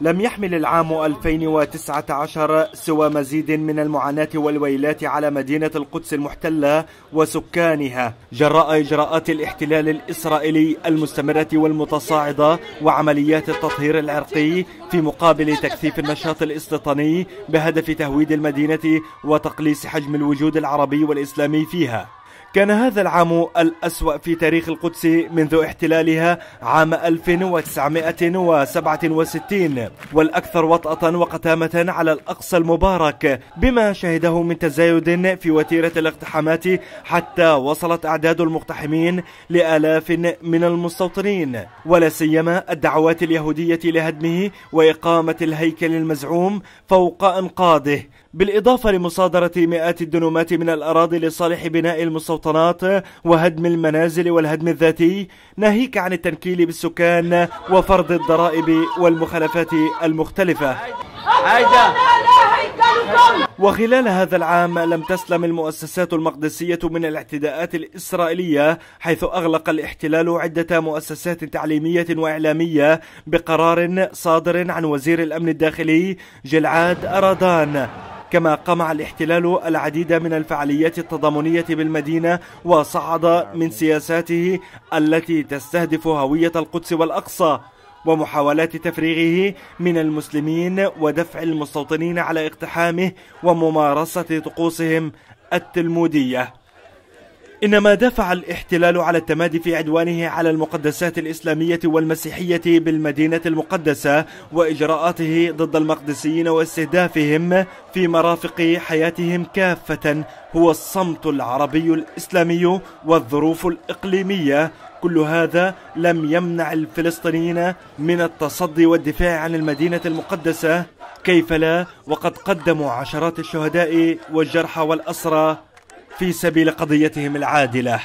لم يحمل العام 2019 سوى مزيد من المعاناة والويلات على مدينة القدس المحتلة وسكانها. جراء إجراءات الاحتلال الإسرائيلي المستمرة والمتصاعدة وعمليات التطهير العرقي في مقابل تكثيف النشاط الاستيطاني بهدف تهويد المدينة وتقليص حجم الوجود العربي والإسلامي فيها. كان هذا العام الأسوأ في تاريخ القدس منذ احتلالها عام 1967 والأكثر وطأة وقتامة على الأقصى المبارك بما شهده من تزايد في وتيرة الاقتحامات حتى وصلت أعداد المقتحمين لآلاف من المستوطنين ولا سيما الدعوات اليهودية لهدمه وإقامة الهيكل المزعوم فوق أنقاضه. بالإضافة لمصادرة مئات الدنومات من الأراضي لصالح بناء المستوطنات وهدم المنازل والهدم الذاتي ناهيك عن التنكيل بالسكان وفرض الضرائب والمخالفات المختلفة. وخلال هذا العام لم تسلم المؤسسات المقدسية من الاعتداءات الإسرائيلية حيث أغلق الاحتلال عدة مؤسسات تعليمية وإعلامية بقرار صادر عن وزير الأمن الداخلي جلعاد أرادان كما قمع الاحتلال العديد من الفعاليات التضامنية بالمدينة وصعد من سياساته التي تستهدف هوية القدس والأقصى ومحاولات تفريغه من المسلمين ودفع المستوطنين على اقتحامه وممارسة طقوسهم التلمودية. إنما دفع الاحتلال على التمادي في عدوانه على المقدسات الإسلامية والمسيحية بالمدينة المقدسة وإجراءاته ضد المقدسيين واستهدافهم في مرافق حياتهم كافة. هو الصمت العربي الإسلامي والظروف الإقليمية. كل هذا لم يمنع الفلسطينيين من التصدي والدفاع عن المدينة المقدسة. كيف لا؟ وقد قدموا عشرات الشهداء والجرحى والأسرى في سبيل قضيتهم العادلة.